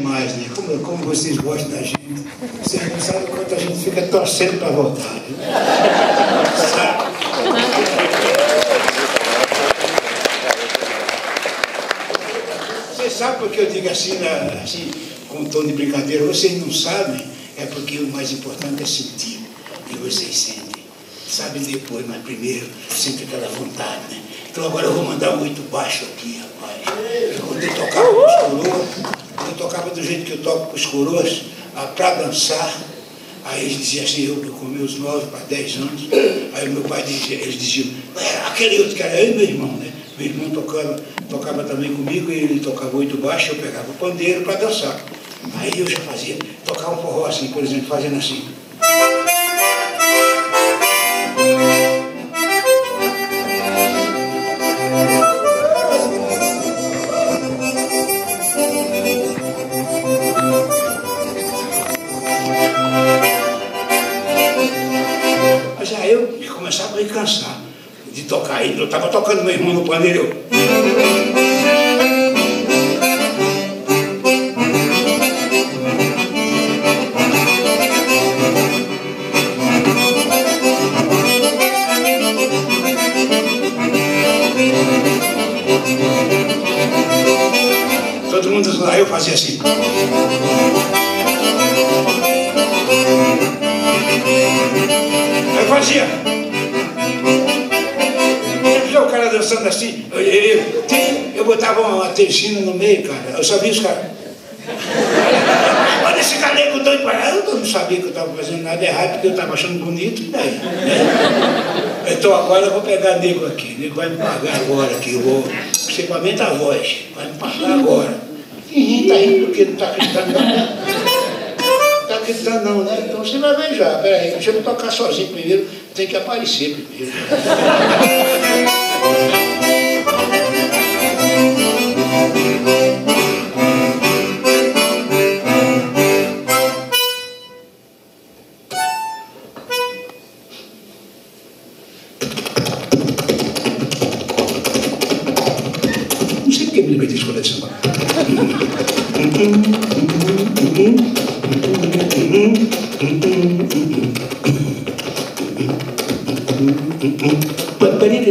demais, né? Como, como vocês gostam da gente. Vocês não sabem quanto a gente fica torcendo para voltar. Né? Sabe? Vocês sabem por que eu digo assim, né, assim, com um tom de brincadeira? Vocês não sabem, é porque o mais importante é sentir. E vocês sentem. Sabem depois, mas primeiro sentem aquela vontade, né? Então agora eu vou mandar muito baixo aqui, rapaz. Quando eu quando eu tocava do jeito que eu toco com os coroas, para dançar, aí eles diziam assim, eu, com meus 9 para 10 anos, aí meu pai dizia, eles diziam, é, aquele outro cara, eu e meu irmão, né? Meu irmão tocava, tocava também comigo, ele tocava oito baixo, eu pegava o pandeiro para dançar. Aí eu já fazia, tocava um forró assim, por exemplo, fazendo assim. Tocar. Eu estava tocando meu irmão no pandeiro. Todo mundo lá, eu fazia assim. Eu fazia dançando assim. Eu, eu, eu botava uma teixina no meio, cara. Eu só vi os caras. Olha esse galego doido para Eu não sabia que eu estava fazendo nada errado, porque eu estava achando bonito, e daí? Né? Então agora eu vou pegar nego aqui. Nego vai me pagar agora aqui. Eu vou. Principalmente a voz. Vai me pagar agora. Ih, tá rindo porque não está acreditando não, né? Não está acreditando não, né? Então você vai ver já. Peraí, deixa eu tocar sozinho primeiro. Tem que aparecer primeiro. bitch. Like, but but it